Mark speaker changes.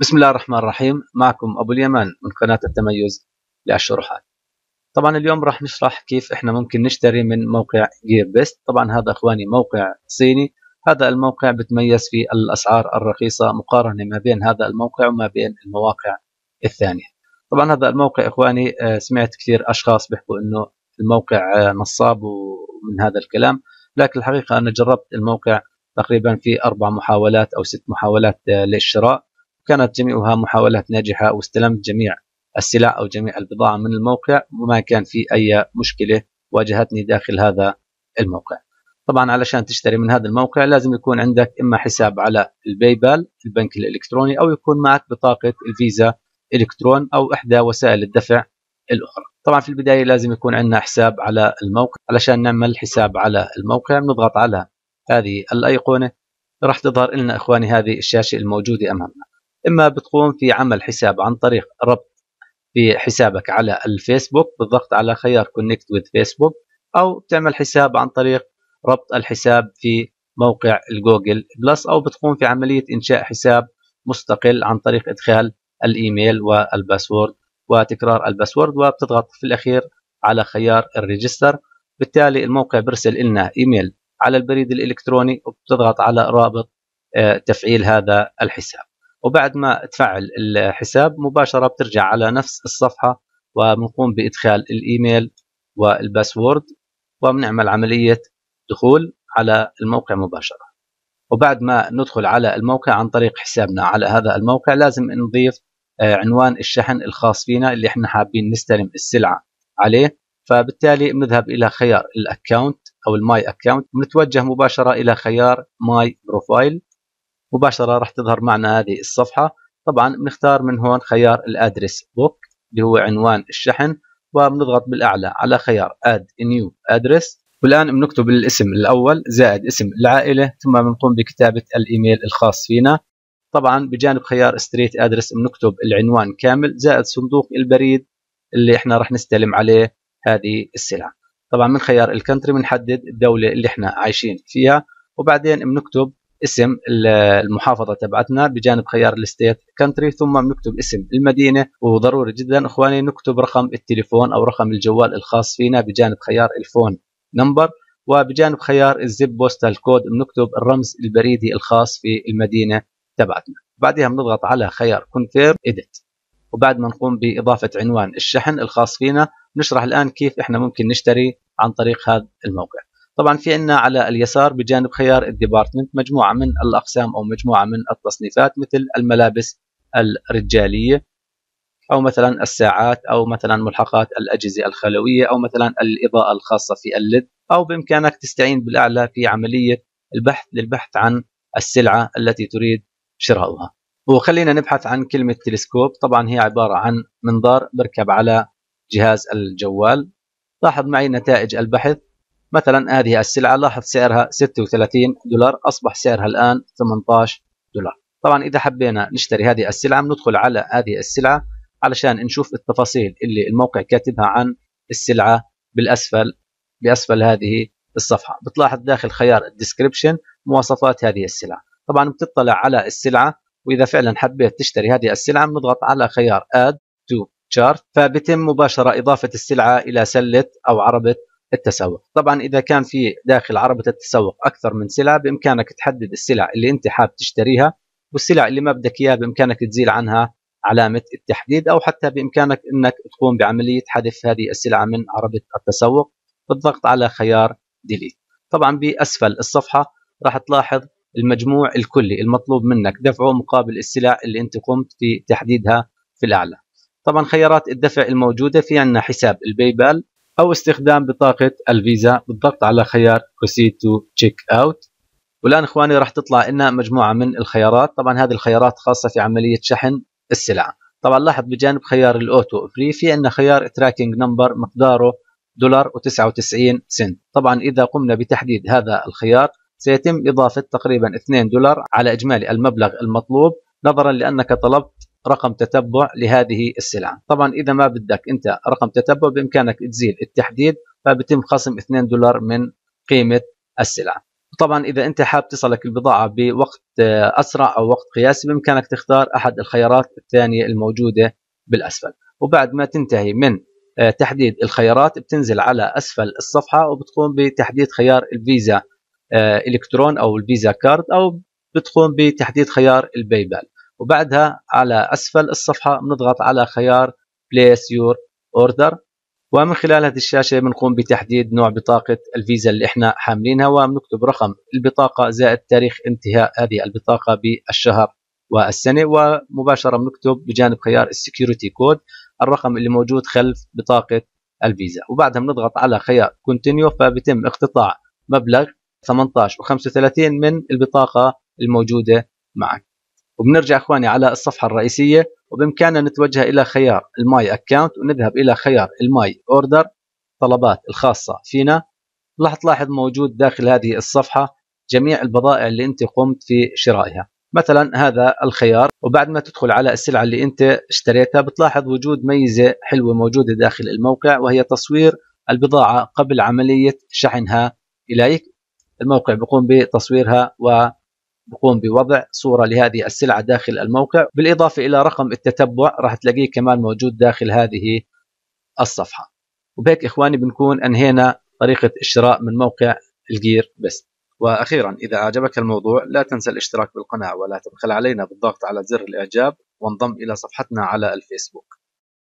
Speaker 1: بسم الله الرحمن الرحيم. معكم أبو اليمان من قناة التميز للشروحات طبعا اليوم راح نشرح كيف إحنا ممكن نشتري من موقع جير بيست طبعا هذا إخواني موقع صيني. هذا الموقع بتميز في الأسعار الرخيصة مقارنة ما بين هذا الموقع وما بين المواقع الثانية. طبعا هذا الموقع إخواني آه، سمعت كثير أشخاص بيحكوا إنه الموقع آه، نصاب ومن هذا الكلام. لكن الحقيقة أنا جربت الموقع تقريبا في أربع محاولات أو ست محاولات آه، للشراء. كانت جميعها محاولات ناجحة واستلمت جميع السلع أو جميع البضاعة من الموقع وما كان في أي مشكلة واجهتني داخل هذا الموقع. طبعا علشان تشتري من هذا الموقع لازم يكون عندك إما حساب على الباي بال البنك الإلكتروني أو يكون معك بطاقة الفيزا إلكترون أو إحدى وسائل الدفع الأخرى. طبعا في البداية لازم يكون عندنا حساب على الموقع. علشان نعمل حساب على الموقع نضغط على هذه الأيقونة. راح تظهر لنا إخواني هذه الشاشة الموجودة أمامنا. إما بتقوم في عمل حساب عن طريق ربط في حسابك على الفيسبوك بالضغط على خيار connect with Facebook أو بتعمل حساب عن طريق ربط الحساب في موقع ال Google Plus أو بتقوم في عملية إنشاء حساب مستقل عن طريق إدخال الإيميل وال password وتكرار ال password وبتضغط في الأخير على خيار ال register. بالتالي الموقع بيرسل لنا إيميل على البريد الإلكتروني وبتضغط على رابط آه، تفعيل هذا الحساب. وبعد ما تفعل الحساب مباشرة بترجع على نفس الصفحة وبنقوم بإدخال الإيميل وال password وبنعمل عملية دخول على الموقع مباشرة. وبعد ما ندخل على الموقع عن طريق حسابنا على هذا الموقع لازم نضيف آه، عنوان الشحن الخاص فينا اللي إحنا حابين نستلم السلعة عليه. فبالتالي بنذهب إلى خيار ال account أو ال my account بنتوجه مباشرة إلى خيار my profile. مباشرة راح تظهر معنا هذه الصفحة. طبعا بنختار من هون خيار ال address book اللي هو عنوان الشحن وبنضغط بالأعلى على خيار add new address والآن بنكتب الاسم الأول زائد اسم العائلة ثم بنقوم بكتابة الإيميل الخاص فينا. طبعا بجانب خيار street address بنكتب العنوان كامل زائد صندوق البريد اللي إحنا راح نستلم عليه هذه السلعة. طبعا من خيار ال country بنحدد الدولة اللي إحنا عايشين فيها وبعدين بنكتب اسم المحافظة تبعتنا بجانب خيار ال state country ثم بنكتب اسم المدينة. وضروري جدا إخواني نكتب رقم التليفون أو رقم الجوال الخاص فينا بجانب خيار ال phone number وبجانب خيار ال ZIP postal code بنكتب الرمز البريدي الخاص في المدينة تبعتنا. بعدها بنضغط على خيار confirm edit وبعد ما نقوم بإضافة عنوان الشحن الخاص فينا نشرح الآن كيف إحنا ممكن نشتري عن طريق هذا الموقع. طبعا في عندنا على اليسار بجانب خيار ال department مجموعة من الأقسام أو مجموعة من التصنيفات مثل الملابس الرجالية أو مثلا الساعات أو مثلا ملحقات الأجهزة الخلوية أو مثلا الإضاءة الخاصة في ال LED أو بإمكانك تستعين بالأعلى في عملية البحث للبحث عن السلعة التي تريد شراؤها. وخلينا نبحث عن كلمة تلسكوب. طبعا هي عبارة عن منظار بركب على جهاز الجوال. لاحظ معي نتائج البحث. مثلا هذه السلعة لاحظ سعرها 36 دولار أصبح سعرها الآن 18 دولار. طبعا إذا حبينا نشتري هذه السلعة بندخل على هذه السلعة علشان نشوف التفاصيل اللي الموقع كاتبها عن السلعة بالأسفل بأسفل هذه الصفحة. بتلاحظ داخل خيار الديسكريبشن مواصفات هذه السلعة. طبعا بتطلع على السلعة وإذا فعلا حبيت تشتري هذه السلعة بنضغط على خيار Add to Chart فبتم مباشرة إضافة السلعة إلى سلة أو عربة التسوق. طبعا إذا كان في داخل عربة التسوق أكثر من سلعه بإمكانك تحدد السلع اللي أنت حاب تشتريها والسلع اللي ما بدك إياها بإمكانك تزيل عنها علامة التحديد أو حتى بإمكانك إنك تقوم بعملية حذف هذه السلعة من عربة التسوق بالضغط على خيار delete طبعا بأسفل الصفحة راح تلاحظ المجموع الكلي المطلوب منك دفعه مقابل السلع اللي أنت قمت في تحديدها في الأعلى. طبعا خيارات الدفع الموجودة في عندنا حساب ال PayPal أو استخدام بطاقة الفيزا بالضغط على خيار Proceed to Check Out والآن إخواني راح تطلع لنا مجموعة من الخيارات. طبعا هذه الخيارات خاصة في عملية شحن السلع. طبعا لاحظ بجانب خيار ال auto free في عندنا خيار tracking number مقداره دولار و99 سنت. طبعا إذا قمنا بتحديد هذا الخيار سيتم إضافة تقريبا 2 دولار على إجمالي المبلغ المطلوب نظرا لأنك طلبت رقم تتبع لهذه السلعة. طبعا إذا ما بدك أنت رقم تتبع بإمكانك تزيل التحديد فبتم خصم 2 دولار من قيمة السلعة. طبعا إذا أنت حاب تصلك البضاعة بوقت أسرع أو وقت قياسي بإمكانك تختار أحد الخيارات الثانية الموجودة بالأسفل. وبعد ما تنتهي من آه، تحديد الخيارات بتنزل على أسفل الصفحة وبتقوم بتحديد خيار الفيزا آه، إلكترون أو ال Visa card أو بتقوم بتحديد خيار ال PayPal وبعدها على أسفل الصفحة بنضغط على خيار place your order ومن خلال هذه الشاشة بنقوم بتحديد نوع بطاقة الفيزا اللي إحنا حاملينها وبنكتب رقم البطاقة زائد تاريخ انتهاء هذه البطاقة بالشهر والسنة. ومباشرة بنكتب بجانب خيار ال security code الرقم اللي موجود خلف بطاقة الفيزا. وبعدها بنضغط على خيار continue فبيتم اقتطاع مبلغ 18 و35 من البطاقة الموجودة معك. وبنرجع إخواني على الصفحة الرئيسية وبإمكاننا نتوجه إلى خيار ال my account ونذهب إلى خيار ال my order طلبات الخاصة فينا. راح تلاحظ موجود داخل هذه الصفحة جميع البضائع اللي أنت قمت في شرائها. مثلا هذا الخيار وبعد ما تدخل على السلعة اللي أنت اشتريتها بتلاحظ وجود ميزة حلوة موجودة داخل الموقع وهي تصوير البضاعة قبل عملية شحنها إليك. الموقع بيقوم بتصويرها و بقوم بوضع صورة لهذه السلعة داخل الموقع بالإضافة إلى رقم التتبع راح تلاقيه كمان موجود داخل هذه الصفحة. وبهيك إخواني بنكون أنهينا طريقة الشراء من موقع الجير بس. وأخيرا إذا أعجبك الموضوع لا تنسى الاشتراك بالقناة ولا تبخل علينا بالضغط على زر الإعجاب وانضم إلى صفحتنا على الفيسبوك.